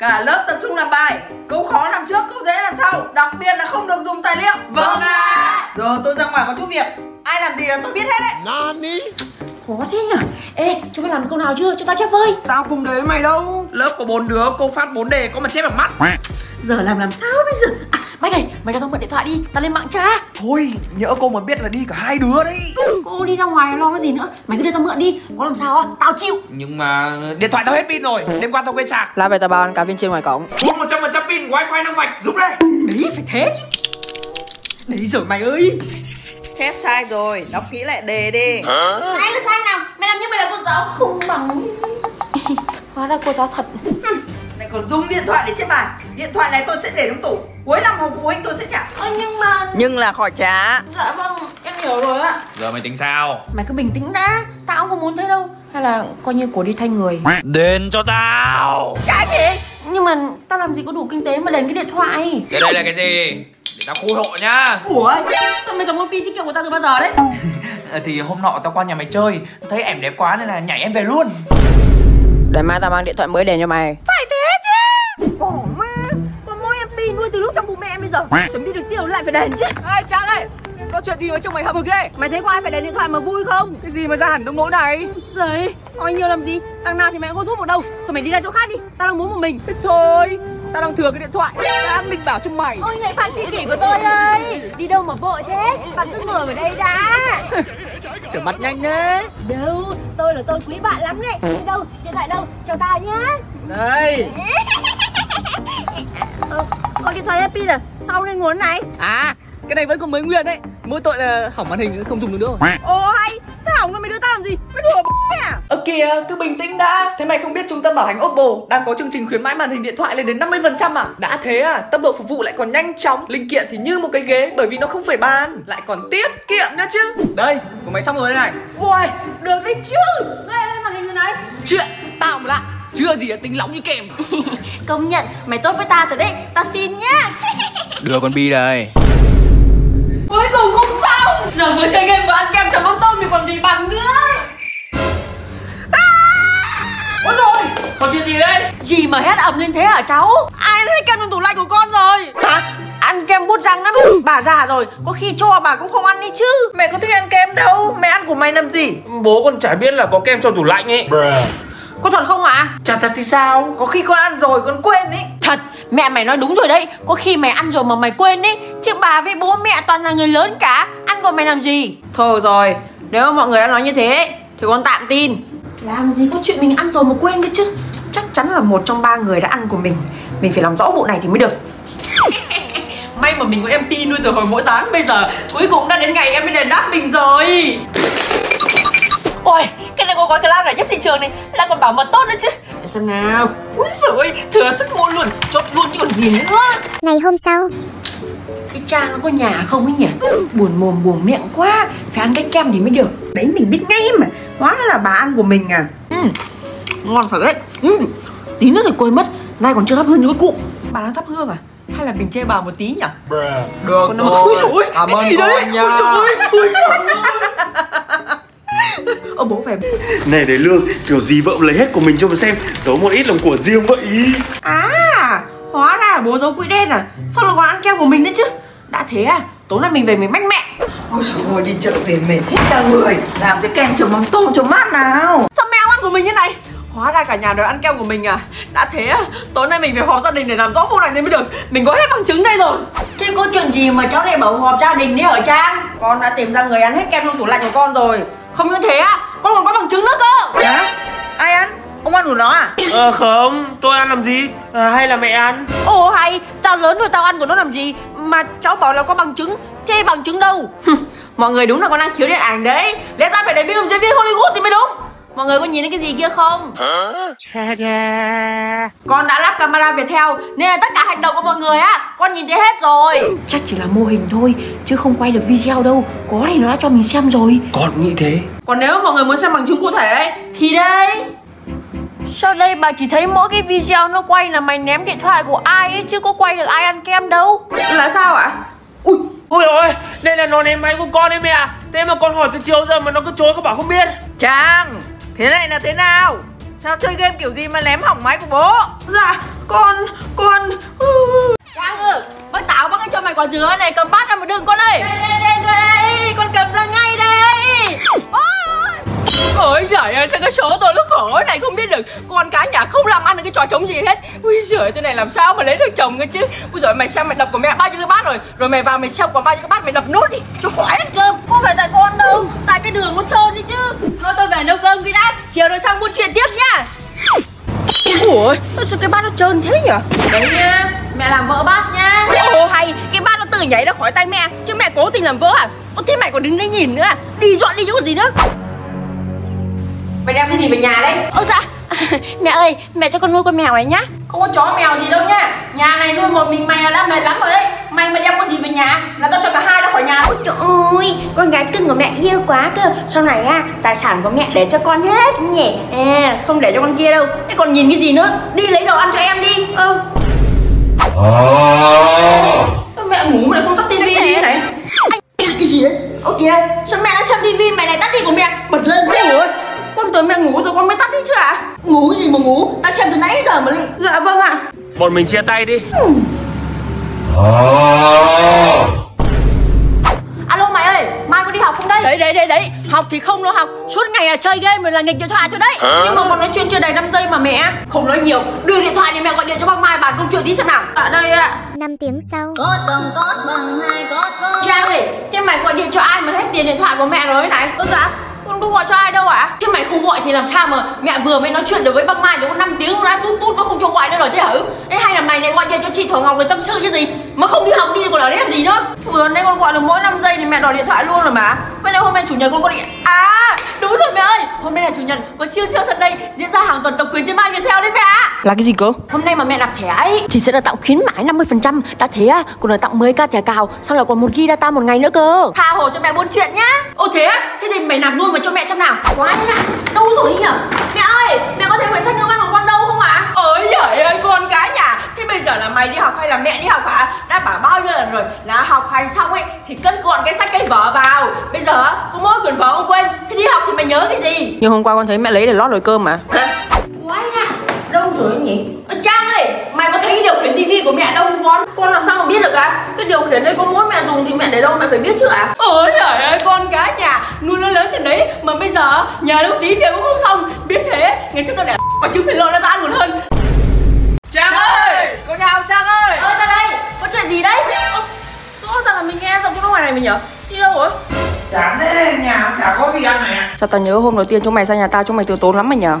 Cả lớp tập trung làm bài. Câu khó làm trước, câu dễ làm sau. Đặc biệt là không được dùng tài liệu. Vâng ạ. À. Giờ tôi ra ngoài có chút việc. Ai làm gì là tôi biết hết đấy. Nani? Khó thế nhỉ Ê chúng mày làm câu nào chưa? Cho tao chép với Tao cùng đấy mày đâu. Lớp của bốn đứa câu phát 4 đề có mà chép bằng mắt. Giờ làm làm sao bây giờ? À, Mày này mày cho tao mượn điện thoại đi Tao lên mạng tra. Thôi nhỡ cô mà biết là đi cả hai đứa đấy. Cô đi ra ngoài lo cái gì nữa? Mày cứ đưa tao mượn đi Có làm sao á? Tao chịu. Nhưng mà điện thoại tao hết pin rồi Đêm qua tao quên sạc. La về tao bao ăn cá viên trên ngoài cổng. Full 100% pin wifi năng mạch giúp đây Đấy phải thế chứ. Đấy rồi mày ơi Chép sai rồi Đọc kỹ lại đề đi. Sai là sai nào? Mày làm như mày là cô giáo không bằng Hóa ra cô giáo thật. Lại còn dùng điện thoại để chép bài. Điện thoại này tôi sẽ để trong tủ. Cuối năm học phụ huynh tôi sẽ trả. Ơ nhưng mà Nhưng là khỏi trả. Dạ vâng em hiểu rồi ạ. Giờ mày tính sao? Mày cứ bình tĩnh đã. Tao không muốn thế đâu. Hay là coi như cổ đi thay người. Đền cho tao. Cái gì Nhưng mà tao làm gì có đủ kinh tế mà đền cái điện thoại? Cái đây là cái gì? Để tao khu hộ nhá. Ủa Sao mày cầm con pin tiết kiệm của tao từ bao giờ đấy? Ờ, Thì hôm nọ tao qua nhà mày chơi Thấy em đẹp quá nên là nhảy em về luôn. Để mai tao mang điện thoại mới đền cho mày. Phải thế chứ! Bỏ ma! Còn mỗi em pin nuôi từ lúc trong bụng mẹ em bây giờ Chuẩn bị được tiêu lại phải đền chứ. Ê Trang ơi Có chuyện gì mà trông mày hậm hực ghê? Mày thấy có ai phải đền điện thoại mà vui không? Cái gì mà ra hẳn đông nỗi này? Giời Nói nhiều làm gì? Đằng nào thì mẹ cũng có giúp một đâu. Thôi mày đi ra chỗ khác đi Tao đang muốn một mình. Thôi Tao đang thừa cái điện thoại. Tao định bảo cho mày. Ôi nhạy fan tri kỷ của tôi ơi. Đi đâu mà vội thế? Bạn cứ ngồi ở đây đã. Trở mặt nhanh nhé Đâu Tôi là tôi quý bạn lắm đấy. Đi đâu Điện thoại đâu? Chào tao nhá. Đây. Ờ, Con điện thoại happy à Sao lên nguồn này À cái này vẫn còn mới nguyên đấy Mỗi tội là hỏng màn hình không dùng được nữa rồi. Ồ hay. Thế hỏng rồi mày đưa tao làm gì? Mày đùa b*** à? Ơ kìa cứ bình tĩnh đã. Thế mày không biết trung tâm bảo hành Oppo Đang có chương trình khuyến mãi màn hình điện thoại lên đến 50% à? Đã thế à Tốc độ phục vụ lại còn nhanh chóng Linh kiện thì như một cái ghế Bởi vì nó không phải bàn. Lại còn tiết kiệm nữa chứ. Đây của mày xong rồi đây này. Ui Được đấy chứ. Lên lên màn hình rồi này. Chuyện Tao mà lạ Chưa gì đã tính lóng như kèm. Công nhận mày tốt với tao thật đấy. Tao xin nhá. Đưa con Bi đây Cuối cùng cũng xong Giờ vừa chơi game vừa ăn kem chấm mắm tôm thì còn gì bằng nữa. À! Ôi rồi Có chuyện gì đây? Gì mà hét ầm lên thế hả cháu? Ai thấy kem trong tủ lạnh của con rồi? Hả? Ăn kem bút răng lắm. Bà già rồi Có khi cho bà cũng không ăn đi chứ. Mẹ có thích ăn kem đâu. Mẹ ăn của mày làm gì? Bố con chả biết là có kem trong tủ lạnh ấy Có thật không ạ? Chả thật thì sao? Có khi con ăn rồi con quên ấy Thật Mẹ mày nói đúng rồi đấy. Có khi mày ăn rồi mà mày quên đấy Chứ bà với bố mẹ toàn là người lớn cả. Ăn còn mày làm gì? Thôi rồi Nếu mà mọi người đã nói như thế Thì con tạm tin. Làm gì có chuyện mình ăn rồi mà quên cái chứ. Chắc chắn là một trong ba người đã ăn của mình. Mình phải làm rõ vụ này thì mới được. May mà mình có em Pi nuôi từ hồi mỗi tháng Bây giờ. Cuối cùng đã đến ngày em mới đền đáp mình rồi. Ôi Cái này có gói class rẻ nhất thị trường này. Là còn bảo mật tốt nữa chứ. Để xem nào. Úi giời thừa sức mua luôn. Chốt luôn chứ còn gì nữa. Ngày hôm sau. Cái cha nó có nhà không ấy nhỉ? Buồn mồm buồn miệng quá. Phải ăn cái kem thì mới được. Đấy mình biết ngay mà. Hóa là bà ăn của mình à. Ừ. Ngon thật đấy. Ừ. Tí nữa thì quên mất. Nay còn chưa thắp hương như cái cụ. Bà đang thắp hương à? Hay là mình chê bà một tí nhỉ? Được Con nó mà khui rồi. Cảm Cái ơn gì đấy? con nha. Ôi trời ơi Ôi trời ơi Ô bố về Này để lương Kiểu gì vợ lấy hết của mình cho mà xem. Giấu một ít lòng của riêng vậy. À Hóa ra bố giấu quỹ đen à? Sao lại còn ăn kem của mình nữa chứ? Đã thế à Tối nay mình về mình mách mẹ. Ôi trời ơi đi chợ về mệt hết cả người. Làm cái kem chấm mắm tôm cho mát nào. Sao mèo ăn của mình như này? Hóa ra cả nhà đều ăn kem của mình à? Đã thế à Tối nay mình phải họp gia đình để làm rõ vụ này thì mới được. Mình có hết bằng chứng đây rồi. Thế có chuyện gì mà cháu lại bảo họp gia đình đấy ở Trang? Con đã tìm ra người ăn hết kem trong tủ lạnh của con rồi Không như thế à Con còn có bằng chứng nữa cơ. Hả? Ai ăn? Ông ăn của nó à? Ờ không Tôi ăn làm gì? À, Hay là mẹ ăn? Ồ hay Tao lớn rồi tao ăn của nó làm gì Mà cháu bảo là có bằng chứng. Chê bằng chứng đâu? Mọi người đúng là con đang khiếu điện ảnh đấy. Lẽ ra phải để phim diễn viên Hollywood thì mới đúng Mọi người có nhìn thấy cái gì kia không? Con đã lắp camera Viettel Nên là tất cả hành động của mọi người á Con nhìn thấy hết rồi. Chắc chỉ là mô hình thôi Chứ không quay được video đâu. Có thì nó đã cho mình xem rồi. Con nghĩ thế. Còn nếu mọi người muốn xem bằng chứng cụ thể ấy Thì đây. Sao đây bà chỉ thấy mỗi cái video nó quay là mày ném điện thoại của ai ấy Chứ có quay được ai ăn kem đâu? Là sao ạ? Ui Ui ôi Đây là nó ném máy của con đấy mẹ Thế mà con hỏi từ chiều giờ mà nó cứ chối có bảo không biết. Trang Thế này là thế nào? Sao chơi game kiểu gì mà ném hỏng máy của bố? Dạ con con Trang ơi bác Táo bác ấy cho mày quả dứa này cầm bát ra mà đừng con ơi đây đây đây Giời ơi sao cái số tôi nó khổ này không biết được. Con cái nhà không làm ăn được cái trò trống gì hết. Ui giời tôi này làm sao mà lấy được chồng cơ chứ? Ui giời mày xem mày đập của mẹ bao nhiêu cái bát rồi. Rồi mày vào mày xong còn bao nhiêu cái bát mày đập nốt đi. Cho khỏi ăn cơm Không phải tại con đâu Tại cái đường nó trơn đi chứ. Thôi tôi về nấu cơm cái đã. Chiều rồi sang buôn chuyện tiếp nha Ủa sao cái bát nó trơn thế nhỉ Đấy nha Mẹ làm vỡ bát nha Ồ hay Cái bát nó tự nhảy ra khỏi tay mẹ Chứ mẹ cố tình làm vỡ à? Ô thế mày còn đứng đây nhìn nữa à? Đi dọn đi chứ còn gì nữa Mày đem cái gì về nhà đấy? Ơ dạ Mẹ ơi mẹ cho con nuôi con mèo này nhá. Không có chó mèo gì đâu nhá. Nhà này nuôi một mình mày là đã mệt lắm rồi đấy. Mày mà đem con gì về nhà Là tao cho cả hai ra khỏi nhà. Ôi trời ơi Con gái cưng của mẹ yêu quá cơ. Sau này á Tài sản của mẹ để cho con hết nhỉ. À không để cho con kia đâu. Thế còn nhìn cái gì nữa? Đi lấy đồ ăn cho em đi. Ơ. Sao mẹ ngủ mà lại không tắt tivi đi này? Anh cái gì đấy? Ô kìa Sao mẹ đã xem tivi mày này tắt đi của mẹ? Bật lên Ôi con tưởng mẹ ngủ rồi con mới tắt đi chứ ạ? Ngủ cái gì mà ngủ? Ta xem từ nãy giờ mà Linh Dạ vâng ạ. Bọn mình chia tay đi. Alo mày ơi Mai có đi học không đây? Đấy đấy đấy đấy. Học thì không nó học. Suốt ngày là chơi game rồi là nghịch điện thoại cho đấy. Nhưng mà còn nói chuyện chưa đầy 5 giây mà mẹ. Không nói nhiều. Đưa điện thoại đi mẹ gọi điện cho bác Mai bàn công chuyện tí xem nào. Ở đây ạ. 5 tiếng sau. Cốt bằng cốt bằng hai cốt cốt Trang ơi Thế mày gọi điện cho ai mà hết tiền điện thoại của mẹ rồi này? Ơ dạ con đu gọi cho ai đâu ạ? À? Chứ mày không gọi thì làm sao mà mẹ vừa mới nói chuyện được với bác Mai được có 5 tiếng nó tút tút nó không cho gọi nữa rồi thế hả? Ê, hay là mày này gọi điện cho chị Thỏ Ngọc để tâm sự chứ gì? Mà không đi học đi còn ở đấy làm gì nữa? Vừa nay con gọi được mỗi 5 giây thì mẹ đòi điện thoại luôn rồi mà. Vậy là hôm nay chủ nhật con có điện À đúng rồi mẹ ơi. Hôm nay là chủ nhật có siêu siêu sân đây diễn ra hàng tuần độc quyền trên Mai Viettel đấy mẹ. Ạ Là cái gì cơ Hôm nay mà mẹ nạp thẻ ấy thì sẽ được tặng khuyến mãi 50% Đã thế á còn được tặng 10k thẻ cào Sau là còn một ghi data một ngày nữa cơ. Tha hồ cho mẹ buôn chuyện nhá. Ô thế á? Thế thì mày nạp luôn vào cho mẹ xem nào. Quá nhá Đâu rồi nhỉ? Mẹ ơi Mẹ có thể phải sách ngữ văn của con đâu không ạ? Ôi giời ơi con cái nhà Thế bây giờ là mày đi học hay là mẹ đi học hả? Đã bảo bao nhiêu lần rồi? Là học hành xong ấy Thì cất gọn cái sách cái vở vào. Bây giờ á, có mỗi quyển vở không quên Thế đi học thì mày nhớ cái gì? Nhưng hôm qua con thấy mẹ lấy để lót nồi cơm mà. Quái nha Đâu rồi nhỉ? Trang ơi Mày có thấy cái điều khiển tivi của mẹ đâu không con? Con làm sao mà biết được à Cái điều khiển đấy có mỗi mẹ dùng thì mẹ để đâu mẹ phải biết chứ à Ôi trời ơi con cái nhà Nuôi nó lớn thế đấy. Mà bây giờ nhà đâu tí việc cũng không xong. Biết thế Ngày xưa tao đẻ quả trứng phải lo nó tao ăn còn hơn ơi! Có nhà không Trang ơi! Ơ ra đây! Có chuyện gì đấy? Ơ Rõ ràng là mình nghe giọng trong ngoài này mình nhở? Đi đâu rồi? Chán thế nhà chả có gì ăn này Sao tao nhớ hôm đầu tiên chúng mày sang nhà tao chúng mày tiêu tốn lắm mày nhở?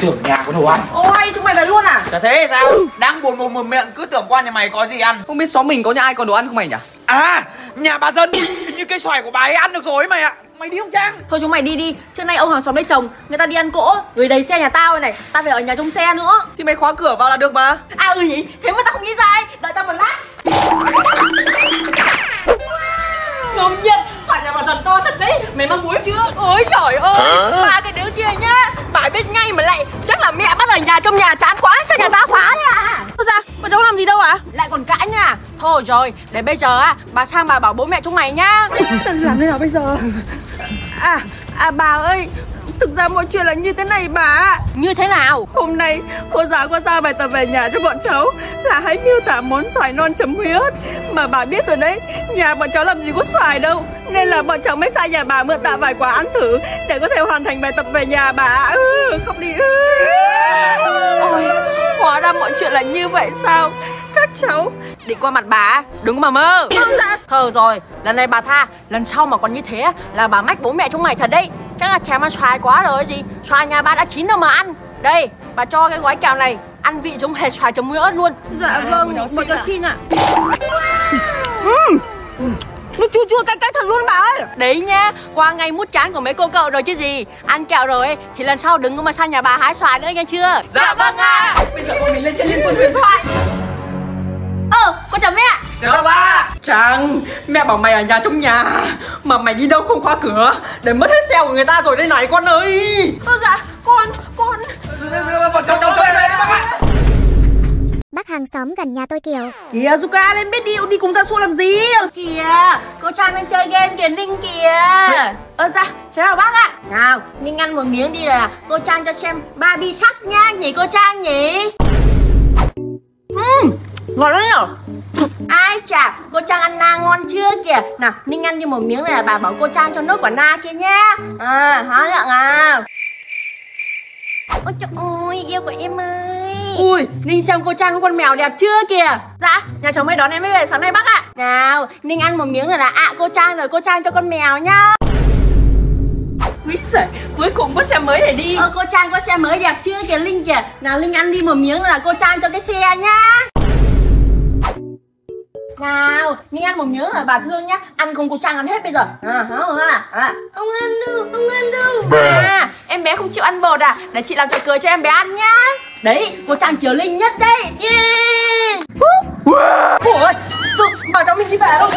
Tưởng nhà có đồ ăn. Ôi chúng mày về luôn à? Chả thế sao? Đang buồn mồm mồm miệng cứ tưởng qua nhà mày có gì ăn. Không biết xóm mình có nhà ai còn đồ ăn không mày nhỉ À nhà bà dân như cây xoài của bà ấy ăn được rồi mày ạ Mày đi không Trang? Thôi chúng mày đi đi Trước nay ông hàng xóm lấy chồng Người ta đi ăn cỗ Người đầy xe nhà tao này này Tao phải ở nhà trong xe nữa. Thì mày khóa cửa vào là được mà. À ừ nhỉ Thế mà tao không nghĩ ra ấy Đợi tao một lát. Công nhận Xoài nhà bà dần to thật đấy Mày mang muối chưa? Ôi trời ơi Ba cái đứa kia nhá Bà biết ngay mà lại Chắc là mẹ bắt ở nhà trong nhà chán quá Sao nhà tao phá đấy à Sao ra Bà cháu làm gì đâu ạ? Lại còn cãi nha. Thôi rồi Để bây giờ á Bà sang bà bảo bố mẹ chúng mày nhá. Làm thế nào bây giờ À À bà ơi Thực ra mọi chuyện là như thế này bà ạ. Như thế nào? Hôm nay cô giáo có giao bài tập về nhà cho bọn cháu Là hãy miêu tả món xoài non chấm huyết. Mà bà biết rồi đấy Nhà bọn cháu làm gì có xoài đâu Nên là bọn cháu mới sang nhà bà mượn tạ vài quả ăn thử Để có thể hoàn thành bài tập về nhà bà ừ, Khóc đi. Ừ. Ôi Hóa ra mọi chuyện là như vậy sao cháu. Định qua mặt bà Đừng mà mơ. Thôi rồi Lần này bà tha Lần sau mà còn như thế Là bà mách bố mẹ chúng mày thật đấy. Chắc là thèm ăn xoài quá rồi gì? Xoài nhà bà đã chín đâu mà ăn. Đây bà cho cái gói kẹo này Ăn vị giống hệt xoài chấm muối ớt luôn. Dạ vâng Bọn cháu xin ạ. Ừm. Nó chua chua cay cay thật luôn bà ơi. Đấy nhá Qua ngày mút chán của mấy cô cậu rồi chứ gì. Ăn kẹo rồi ấy, Thì lần sau đừng có mà sang nhà bà hái xoài nữa nghe chưa? Dạ vâng ạ. Bây giờ bọn mình lên trên liên quân huyền thoại Trang Mẹ bảo mày ở nhà trong nhà. Mà mày đi đâu không khóa cửa? Để mất hết xe của người ta rồi đây này con ơi. Ơ dạ con con. Bác hàng xóm gần nhà tôi kiểu Kìa Zuka lên biết đi đi cùng ra xua làm gì? Kìa Cô Trang đang chơi game kìa Ninh kìa. Ơ ra chào bác ạ. Nào. Ninh ăn một miếng đi là Cô Trang cho xem Barbie sắc nha nhỉ cô Trang nhỉ? Ngon lắm nhở Ai chà, cô Trang ăn na ngon chưa kìa? Nào, Ninh ăn như một miếng này là bà bảo cô Trang cho nốt quả na kia nhá À, há miệng à Ôi trời ơi, yêu của em ơi. Ui, Ninh xem cô Trang có con mèo đẹp chưa kìa? Dạ, nhà chồng mới đón em mới về sáng nay bác ạ. Nào, Ninh ăn một miếng rồi là ạ cô Trang rồi cô Trang cho con mèo nhá. Úi giời, cuối cùng có xe mới để đi. Ờ, cô Trang có xe mới đẹp chưa kìa Linh kìa. Nào, Linh ăn đi một miếng là cô Trang cho cái xe nhá nào, Ninh ăn một miếng là bà thương nhá. Ăn không cô Trang ăn hết bây giờ. À, không, à, à. Không ăn đâu, không ăn đâu. À, em bé không chịu ăn bột à? Để chị làm trò cười cho em bé ăn nhá. Đấy, cô Trang chiều Linh nhất đây Yeah. Ủa, bà cháu mình đi về không